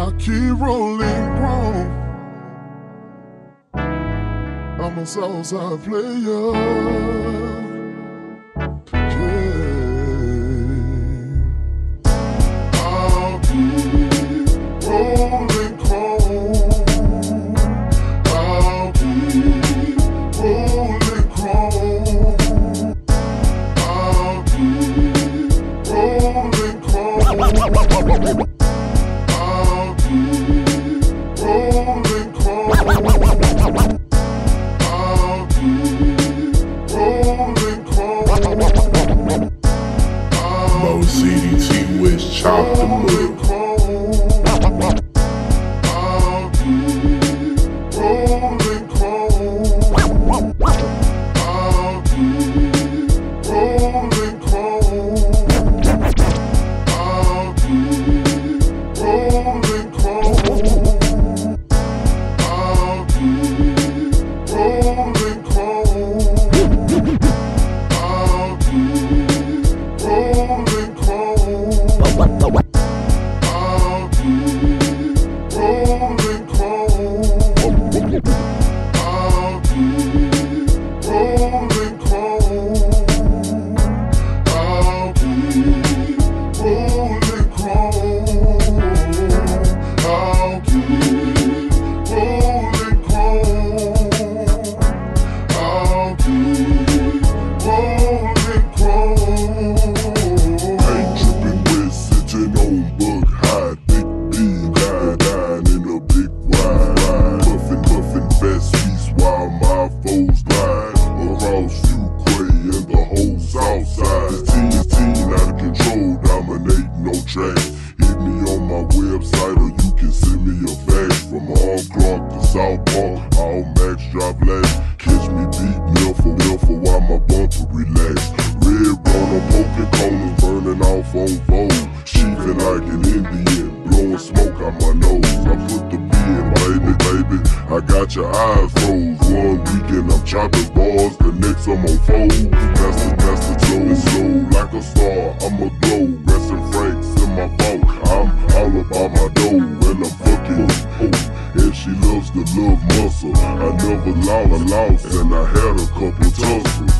I keep rolling chrome. I'm a Southside player. Clark South Park. All max drop last. Catch me beat Milford, Milford while my bumper relax. Red run, I'm poking corners, burning off on foes. Sheathing like an Indian, blowing smoke out my nose. I put the B in, baby, baby. I got your eyes froze. One weekend I'm chopping bars, the next I'm on the, that's the flow, slow like a star. I'm a glow, resting Franks in my phone. I'm all about my lost, lost, and I had a couple tussles.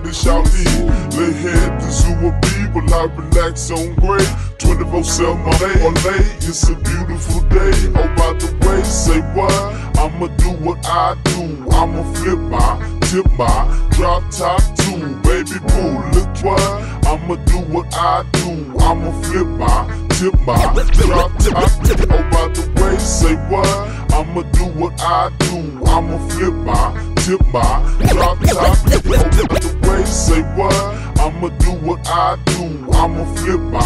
Name is Shawty. Lay head to zoo of people, I relax on gray. 24 7 my day or it's a beautiful day. Oh, by the way, say what? I'ma do what I do. I'ma flip my, tip my, drop top two. Baby boo, look what? I'ma do what I do. I'ma flip my, tip my, drop top two. Oh, by the way, say what? I'ma do what I do. I'ma flip my, tip my, drop top. I'ma do what I do. I'ma flip my,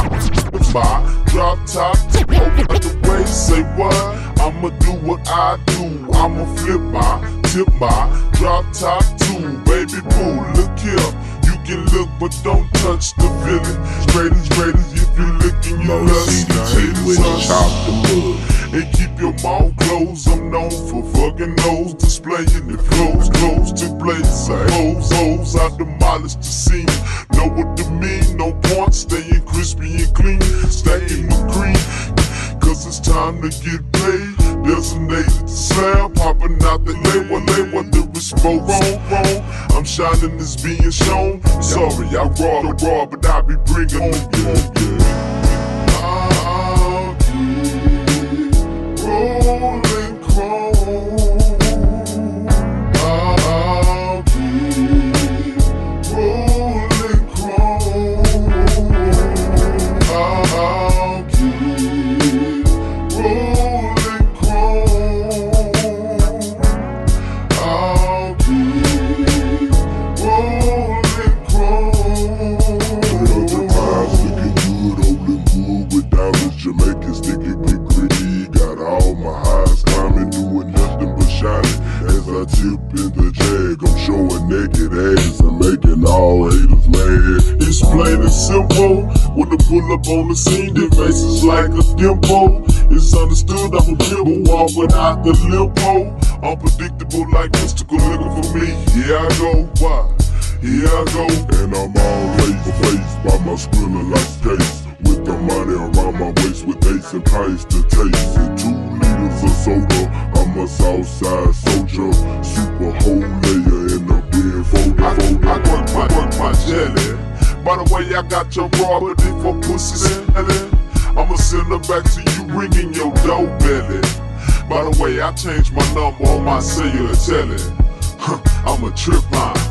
my, drop top. By the way, say what? I'ma do what I do. I'ma flip my, tip my, drop top two. Baby boo, look here. You can look, but don't touch the feeling. Straight as straight as if you're looking, you lust. Haters us. And keep your mouth closed. I'm known for fucking nose, displaying the clothes, clothes to blaze. Hoes, hoes, I demolish the roll, roll, roll. I'm shining, it's being shown. Sorry, I robbed, robbed, but I be bringing on you. Dip in the jag, I'm showing naked ass and making all haters mad. It's plain and simple. When I pull up on the scene, faces like a dimple. It's understood I'm a pimple, walk without the limpo. Unpredictable like mystical looking for me. Here I go, why? Here I go. And I'm laser faced by my skrilla like case. With the money around my waist with ace and pies to taste. Two liters of soda. I'm a Southside soldier. Super whole layer in the bin folded, I, folded. I work my, work my jelly. By the way, I got your property for pussy selling. I'ma send her back to you ringing your dough belly. By the way, I changed my number on my cellular telly. I'm a trip line.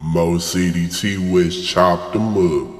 Mocity Twest chopped them up.